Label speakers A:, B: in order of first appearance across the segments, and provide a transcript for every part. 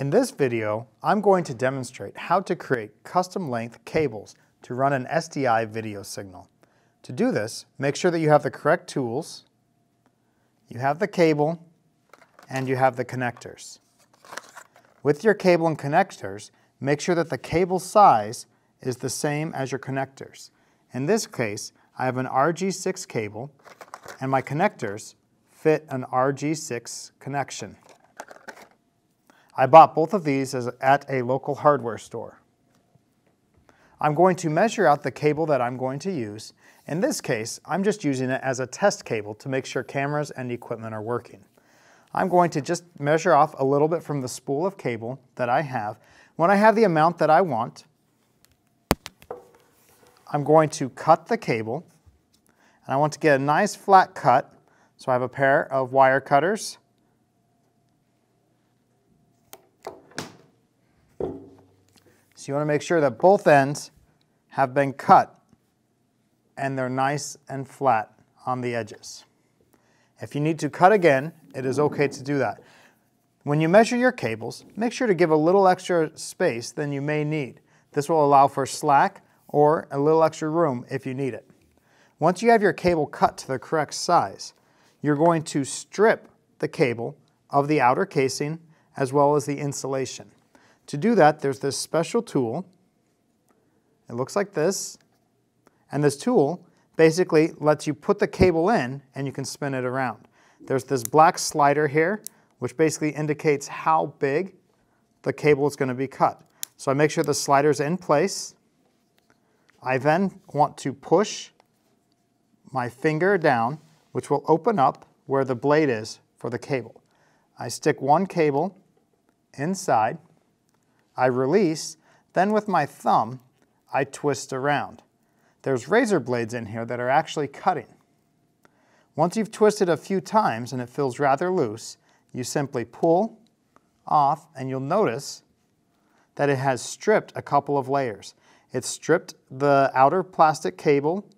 A: In this video, I'm going to demonstrate how to create custom length cables to run an SDI video signal. To do this, make sure that you have the correct tools, you have the cable, and you have the connectors. With your cable and connectors, make sure that the cable size is the same as your connectors. In this case, I have an RG6 cable, and my connectors fit an RG6 connection. I bought both of these as, at a local hardware store. I'm going to measure out the cable that I'm going to use. In this case, I'm just using it as a test cable to make sure cameras and equipment are working. I'm going to just measure off a little bit from the spool of cable that I have. When I have the amount that I want, I'm going to cut the cable. And I want to get a nice flat cut. So I have a pair of wire cutters. So you want to make sure that both ends have been cut and they're nice and flat on the edges. If you need to cut again, it is okay to do that. When you measure your cables, make sure to give a little extra space than you may need. This will allow for slack or a little extra room if you need it. Once you have your cable cut to the correct size, you're going to strip the cable of the outer casing as well as the insulation. To do that, there's this special tool. It looks like this. And this tool basically lets you put the cable in and you can spin it around. There's this black slider here, which basically indicates how big the cable is going to be cut. So I make sure the slider's in place. I then want to push my finger down, which will open up where the blade is for the cable. I stick one cable inside I release, then with my thumb, I twist around. There's razor blades in here that are actually cutting. Once you've twisted a few times and it feels rather loose, you simply pull off and you'll notice that it has stripped a couple of layers. It's stripped the outer plastic cable,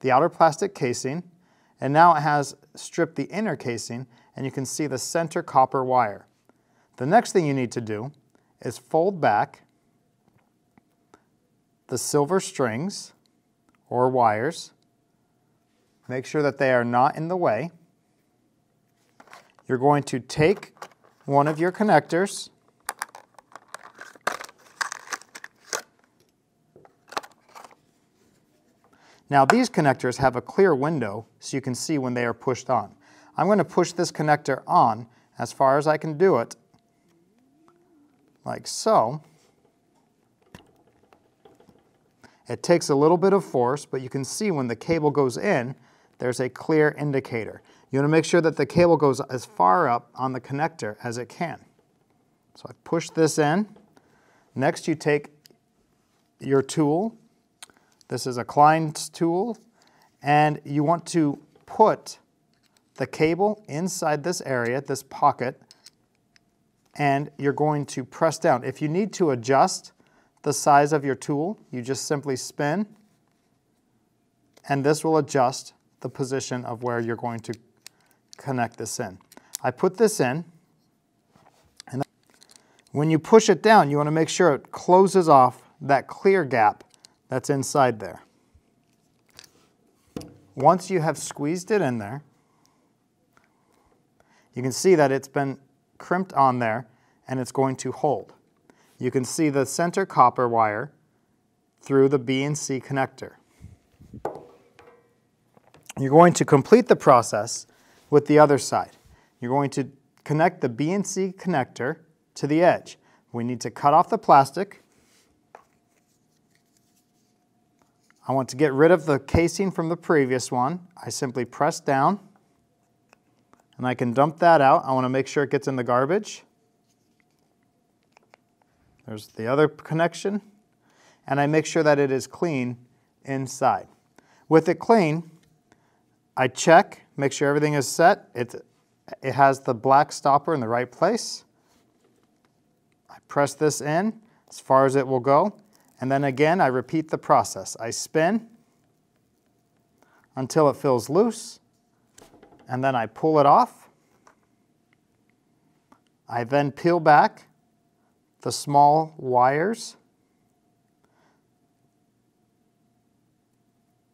A: the outer plastic casing, and now it has stripped the inner casing and you can see the center copper wire. The next thing you need to do is fold back the silver strings or wires. Make sure that they are not in the way. You're going to take one of your connectors Now these connectors have a clear window so you can see when they are pushed on. I'm going to push this connector on as far as I can do it like so. It takes a little bit of force, but you can see when the cable goes in, there's a clear indicator. You want to make sure that the cable goes as far up on the connector as it can. So I push this in. Next you take your tool. This is a Klein's tool. And you want to put the cable inside this area, this pocket, and you're going to press down. If you need to adjust the size of your tool, you just simply spin and this will adjust the position of where you're going to connect this in. I put this in and when you push it down, you want to make sure it closes off that clear gap that's inside there. Once you have squeezed it in there, you can see that it's been crimped on there and it's going to hold. You can see the center copper wire through the BNC connector. You're going to complete the process with the other side. You're going to connect the BNC connector to the edge. We need to cut off the plastic. I want to get rid of the casing from the previous one. I simply press down and I can dump that out. I want to make sure it gets in the garbage. There's the other connection. And I make sure that it is clean inside. With it clean, I check, make sure everything is set. It, it has the black stopper in the right place. I press this in as far as it will go. And then again, I repeat the process. I spin until it feels loose and then I pull it off. I then peel back the small wires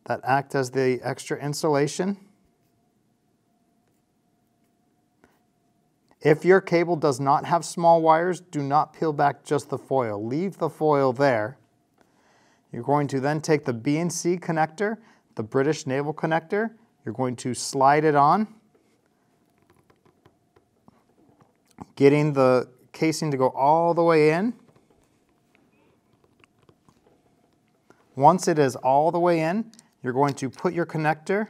A: that act as the extra insulation. If your cable does not have small wires, do not peel back just the foil. Leave the foil there. You're going to then take the BNC connector, the British naval connector, you're going to slide it on, getting the casing to go all the way in. Once it is all the way in, you're going to put your connector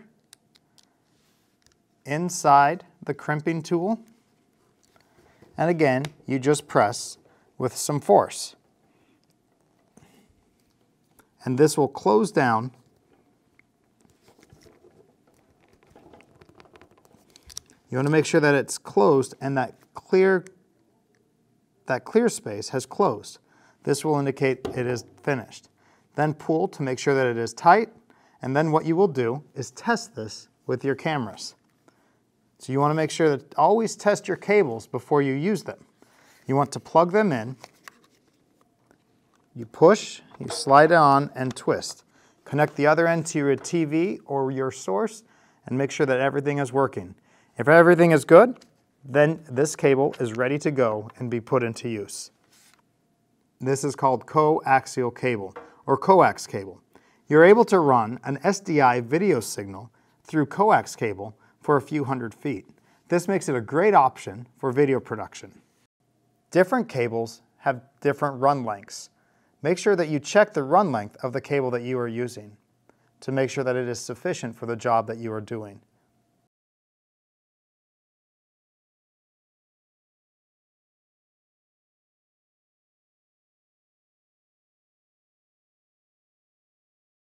A: inside the crimping tool. And again, you just press with some force. And this will close down You want to make sure that it's closed and that clear, that clear space has closed. This will indicate it is finished. Then pull to make sure that it is tight, and then what you will do is test this with your cameras. So you want to make sure that always test your cables before you use them. You want to plug them in, you push, you slide it on and twist. Connect the other end to your TV or your source and make sure that everything is working. If everything is good, then this cable is ready to go and be put into use. This is called coaxial cable or coax cable. You're able to run an SDI video signal through coax cable for a few hundred feet. This makes it a great option for video production. Different cables have different run lengths. Make sure that you check the run length of the cable that you are using to make sure that it is sufficient for the job that you are doing.